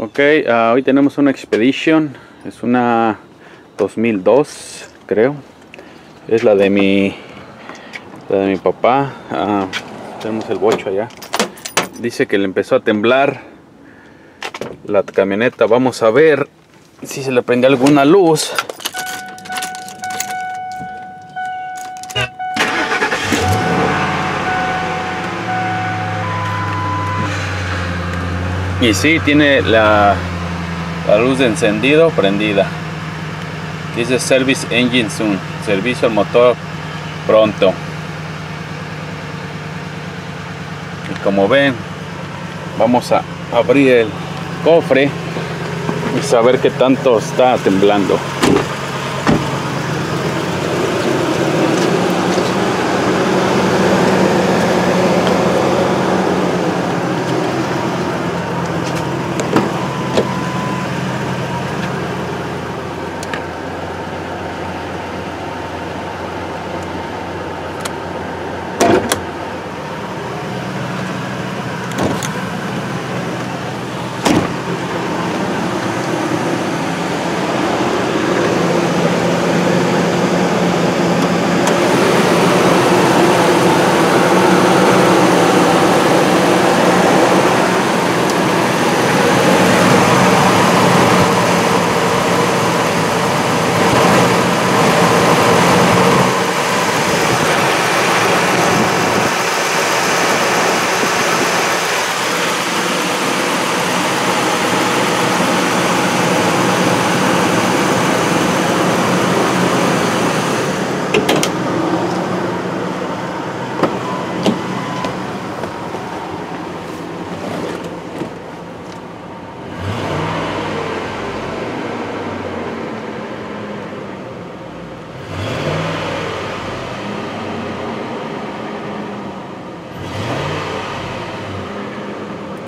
Ok, uh, hoy tenemos una Expedition, es una 2002 creo, es la de mi, de mi papá, uh, tenemos el bocho allá, dice que le empezó a temblar la camioneta, vamos a ver si se le prende alguna luz. Y sí, tiene la, la luz de encendido prendida. Dice Service Engine Soon. Servicio al motor pronto. Y como ven, vamos a abrir el cofre y saber qué tanto está temblando.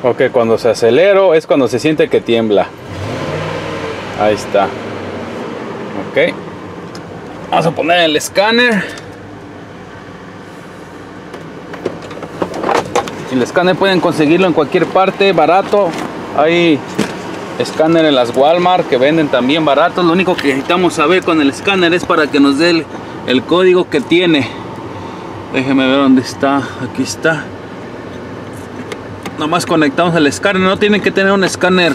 Ok, cuando se acelero es cuando se siente que tiembla. Ahí está. Ok. Vamos a poner el escáner. El escáner pueden conseguirlo en cualquier parte, barato. Hay escáner en las Walmart que venden también baratos. Lo único que necesitamos saber con el escáner es para que nos dé el, el código que tiene. Déjenme ver dónde está. Aquí está nomás conectamos el escáner no tienen que tener un escáner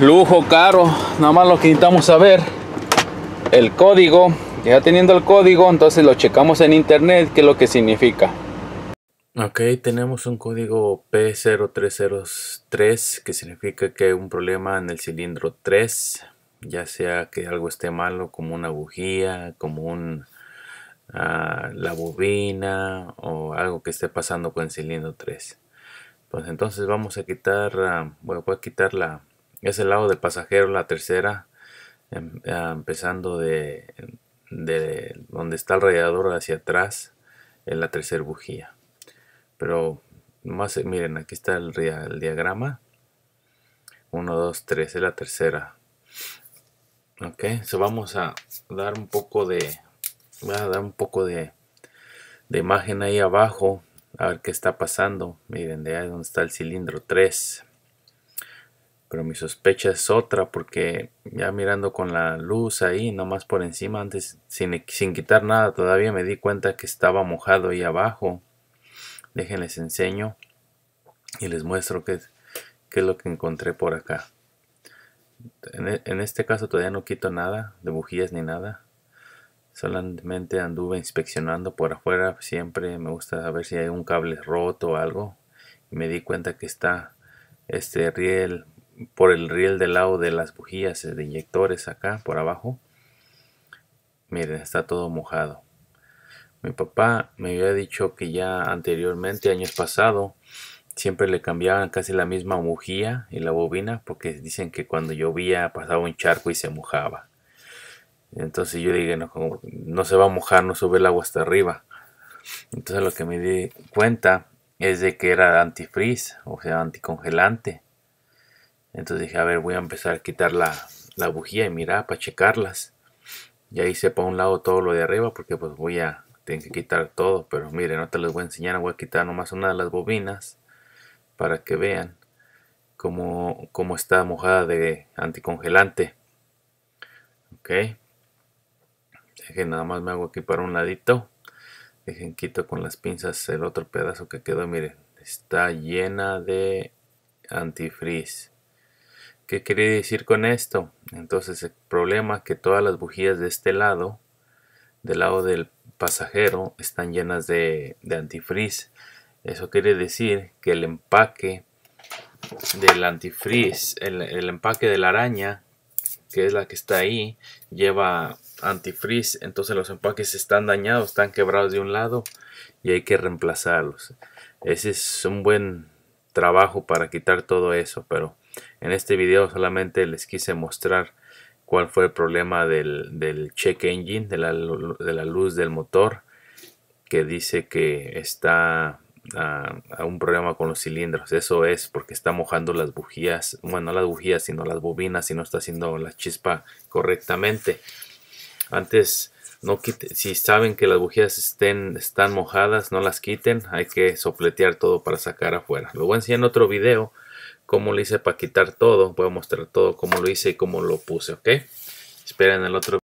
lujo caro nada más lo que necesitamos saber el código ya teniendo el código entonces lo checamos en internet qué es lo que significa. Ok tenemos un código P0303 que significa que hay un problema en el cilindro 3 ya sea que algo esté malo como una bujía como un la bobina o algo que esté pasando con el cilindro 3 pues entonces vamos a quitar bueno voy a quitar la ese lado del pasajero la tercera em, empezando de, de donde está el radiador hacia atrás en la tercera bujía. Pero más miren aquí está el, el diagrama. 1 2 3 es la tercera. Ok so vamos a dar un poco de voy a dar un poco de, de imagen ahí abajo a ver qué está pasando. Miren de ahí donde está el cilindro 3 pero mi sospecha es otra porque ya mirando con la luz ahí nomás por encima antes sin, sin quitar nada todavía me di cuenta que estaba mojado ahí abajo. Déjenles enseño y les muestro qué, qué es lo que encontré por acá. En, en este caso todavía no quito nada de bujías ni nada Solamente anduve inspeccionando por afuera, siempre me gusta ver si hay un cable roto o algo. Y me di cuenta que está este riel, por el riel del lado de las bujías de inyectores acá, por abajo. Miren, está todo mojado. Mi papá me había dicho que ya anteriormente, años pasado, siempre le cambiaban casi la misma bujía y la bobina porque dicen que cuando llovía pasaba un charco y se mojaba. Entonces yo dije, no, no se va a mojar, no sube el agua hasta arriba. Entonces lo que me di cuenta es de que era antifreeze, o sea, anticongelante. Entonces dije, a ver, voy a empezar a quitar la, la bujía y mirar para checarlas. Ya hice para un lado todo lo de arriba porque pues voy a tener que quitar todo. Pero miren, no te les voy a enseñar, voy a quitar nomás una de las bobinas para que vean como, como está mojada de anticongelante. Ok. Dejen nada más me hago aquí para un ladito. Dejen quito con las pinzas el otro pedazo que quedó. Miren, está llena de antifreeze. ¿Qué quiere decir con esto? Entonces el problema es que todas las bujías de este lado, del lado del pasajero, están llenas de, de. Eso quiere decir que el empaque del antifreeze, el, el empaque de la araña, que es la que está ahí, lleva antifreeze. Entonces los empaques están dañados, están quebrados de un lado y hay que reemplazarlos. Ese es un buen trabajo para quitar todo eso, pero en este video solamente les quise mostrar cuál fue el problema del, check engine, de la, de la, luz del motor, que dice que está a, un problema con los cilindros. Eso es porque está mojando las bujías, bueno, no las bujías, sino las bobinas y no está haciendo la chispa correctamente. Antes, no quite, si saben que las bujías estén, están mojadas, no las quiten. Hay que sopletear todo para sacar afuera. Lo voy a enseñar en otro video cómo lo hice para quitar todo. Voy a mostrar todo cómo lo hice y cómo lo puse, ¿ok? Esperen el otro